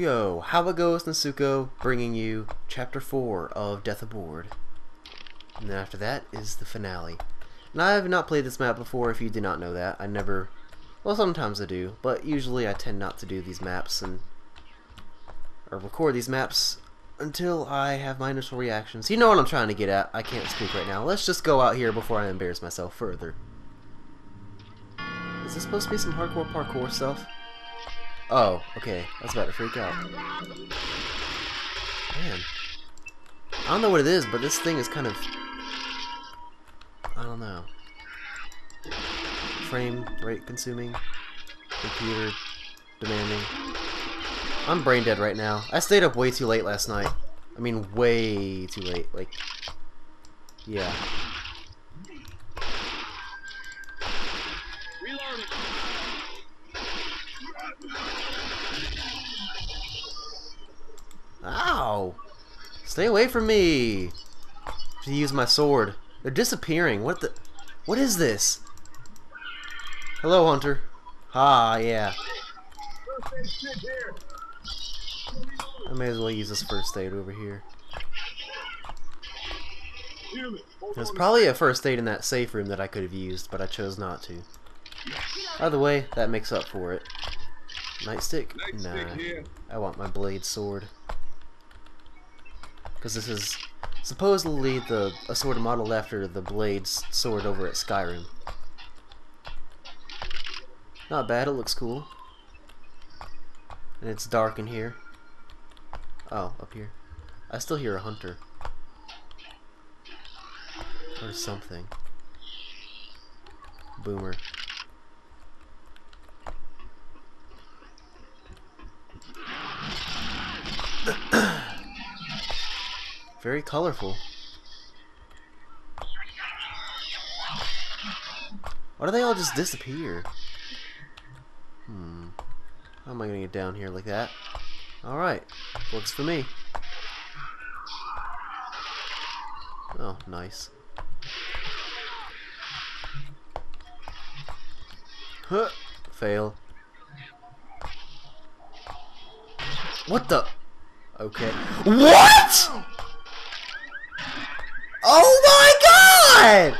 yo, how it goes Nezuko bringing you chapter 4 of Death Aboard. And then after that is the finale. And I have not played this map before if you did not know that. I never, well sometimes I do, but usually I tend not to do these maps and or record these maps until I have my initial reactions. You know what I'm trying to get at. I can't speak right now. Let's just go out here before I embarrass myself further. Is this supposed to be some hardcore parkour stuff? Oh, okay. I was about to freak out. Man. I don't know what it is, but this thing is kind of... I don't know. Frame rate consuming. Computer demanding. I'm brain dead right now. I stayed up way too late last night. I mean, way too late. Like, yeah. Ow! Stay away from me! To use my sword. They're disappearing. What the? What is this? Hello, Hunter. Ah, yeah. I may as well use this first aid over here. There's probably a first aid in that safe room that I could have used, but I chose not to. By the way, that makes up for it. Nightstick? Nah. I want my blade sword. Because this is supposedly the a sword modeled after the blade's sword over at Skyrim. Not bad, it looks cool. And it's dark in here. Oh, up here. I still hear a hunter. Or something. Boomer. Very colorful. Why do they all just disappear? Hmm. How am I gonna get down here like that? Alright. Works for me. Oh, nice. Huh. Fail. What the? Okay. What? Oh my god!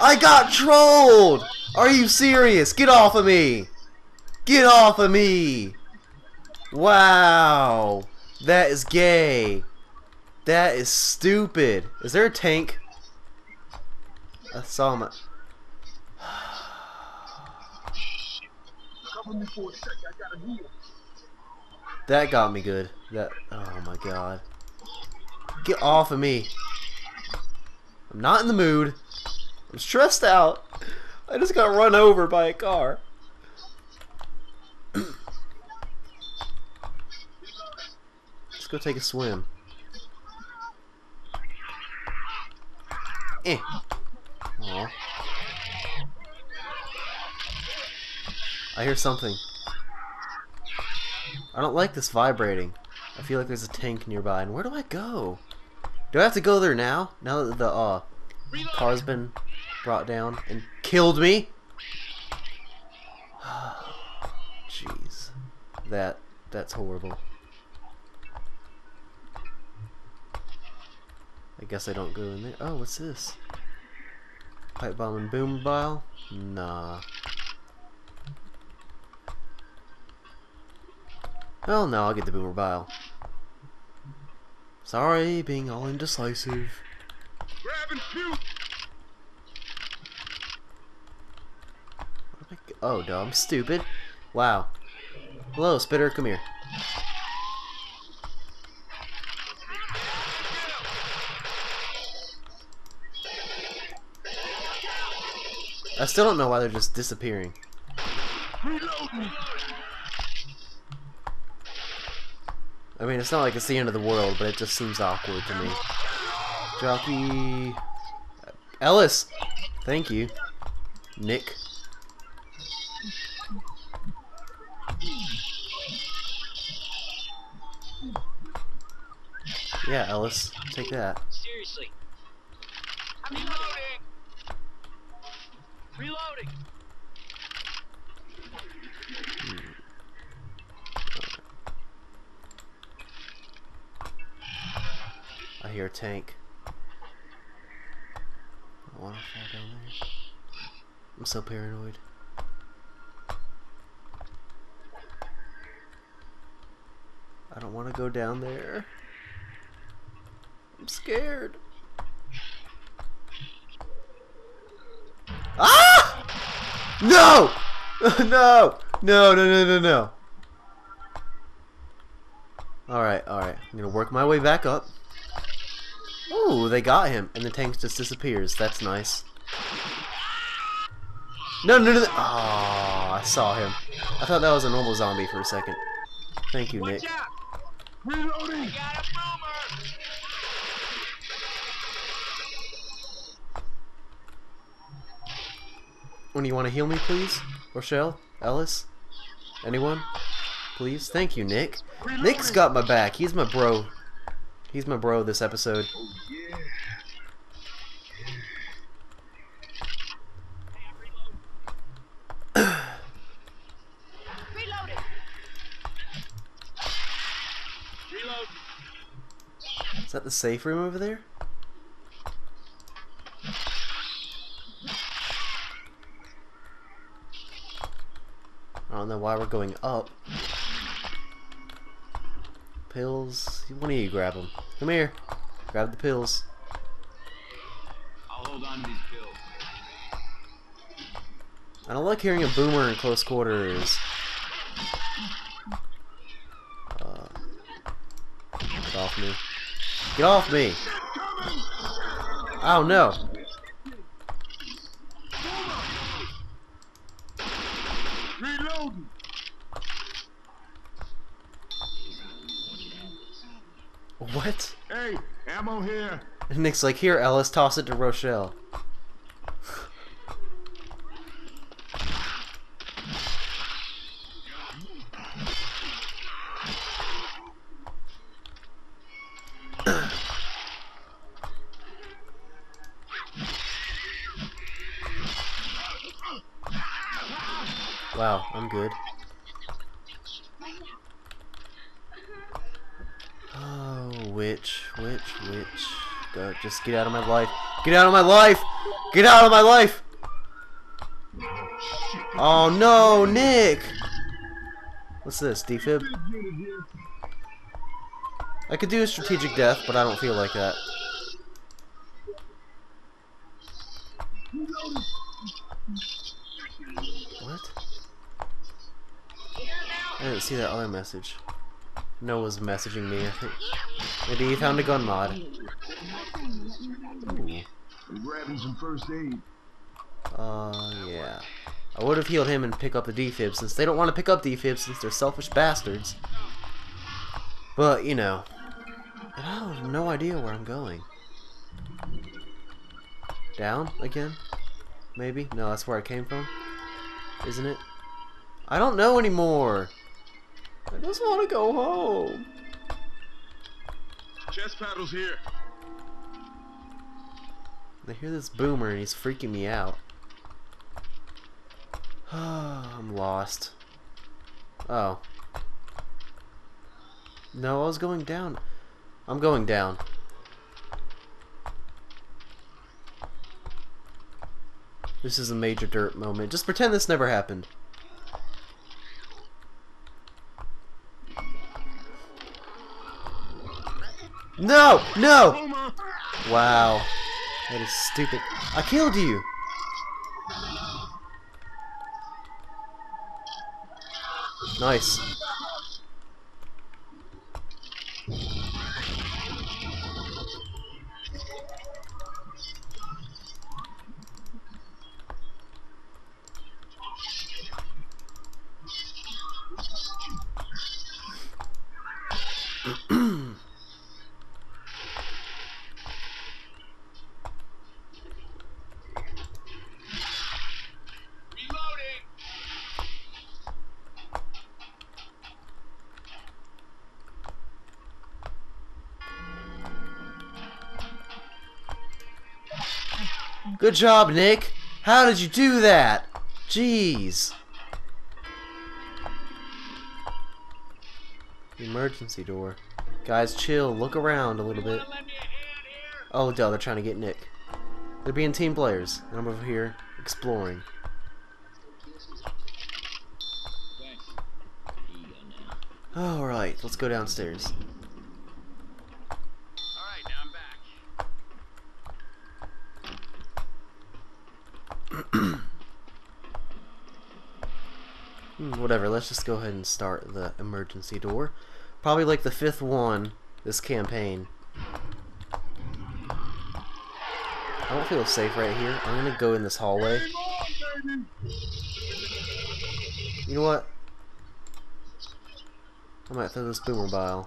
I got trolled! Are you serious? Get off of me! Get off of me! Wow! That is gay. That is stupid. Is there a tank? I saw my... That got me good. That oh my god. Get off of me. I'm not in the mood. I'm stressed out. I just got run over by a car. Let's go take a swim. Eh. Aww. I hear something. I don't like this vibrating. I feel like there's a tank nearby. And where do I go? Do I have to go there now? Now that the uh, car's been brought down and killed me? Jeez. That, that's horrible. I guess I don't go in there. Oh, what's this? Pipe bomb and boom bile? Nah. Well, no, I'll get the boomer bile. Sorry, being all indecisive. Grab and shoot. Oh, no, I'm stupid. Wow. Hello, Spitter, come here. I still don't know why they're just disappearing. Reloading. I mean, it's not like it's the end of the world, but it just seems awkward to me. Jockey... Ellis! Thank you. Nick. Yeah, Ellis. Take that. Seriously. I'm reloading. Reloading. Hear a tank. I wanna fall down there. I'm so paranoid. I don't want to go down there. I'm scared. Ah! No! no! No, no, no, no, no. Alright, alright. I'm gonna work my way back up. Ooh, they got him. And the tank just disappears. That's nice. No, no, no. Oh, I saw him. I thought that was a normal zombie for a second. Thank you, Nick. When you want to heal me, please? Rochelle? Ellis? Anyone? Please? Thank you, Nick. Nick's got my back. He's my bro. He's my bro this episode. Is that the safe room over there? I don't know why we're going up. Pills. One of you grab them. Come here. Grab the pills. I'll hold on to these pills. I don't like hearing a boomer in close quarters. Uh, get off me. Get off me! Oh no! Reloading. What? Hey, here. And Nick's like, here, Ellis, toss it to Rochelle. wow, I'm good. Oh, witch, witch, witch. Go, just get out of my life. Get out of my life! Get out of my life! Oh no, Nick! What's this, defib? I could do a strategic death, but I don't feel like that. What? I didn't see that other message. Noah's messaging me, I think. Maybe he found a gun mod. Ooh. Grabbing some first aid. Uh, yeah. I would have healed him and pick up the defib since they don't want to pick up defib since they're selfish bastards. But, you know. I have no idea where I'm going. Down again? Maybe? No, that's where I came from. Isn't it? I don't know anymore. I just want to go home. Chest paddles here. I hear this boomer and he's freaking me out. I'm lost. Oh. No, I was going down. I'm going down. This is a major dirt moment. Just pretend this never happened. No! No! Wow. That is stupid. I killed you! Nice. Good job, Nick. How did you do that? Jeez. Emergency door. Guys, chill. Look around a little bit. Oh, duh, they're trying to get Nick. They're being team players, and I'm over here exploring. Alright, let's go downstairs. Alright, now I'm back. Hmm, Hmm, whatever, let's just go ahead and start the emergency door. Probably like the fifth one this campaign. I don't feel safe right here. I'm gonna go in this hallway. You know what? I might throw this. Reloading.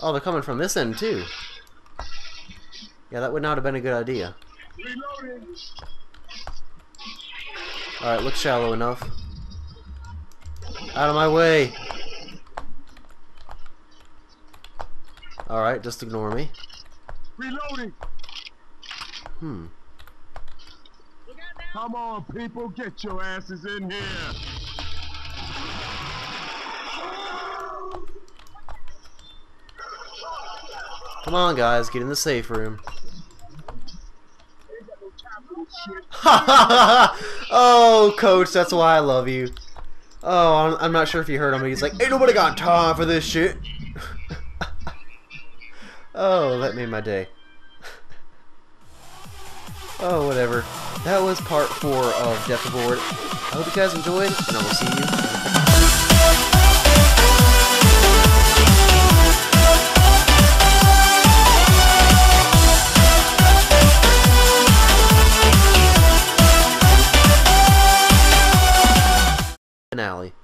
Oh, they're coming from this end too. Yeah, that would not have been a good idea. Reloading. Alright, looks shallow enough. Out of my way! Alright, just ignore me. Reloading. Hmm. Come on, people, get your asses in here. Come on, guys, get in the safe room. Shit. oh, coach, that's why I love you. Oh, I'm, not sure if you heard him, but he's like, ain't nobody got time for this shit. oh, that made my day. oh, whatever. That was part four of Death Aboard. I hope you guys enjoyed, and I will see you finale.